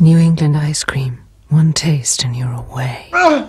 New England ice cream. One taste and you're away. Ah!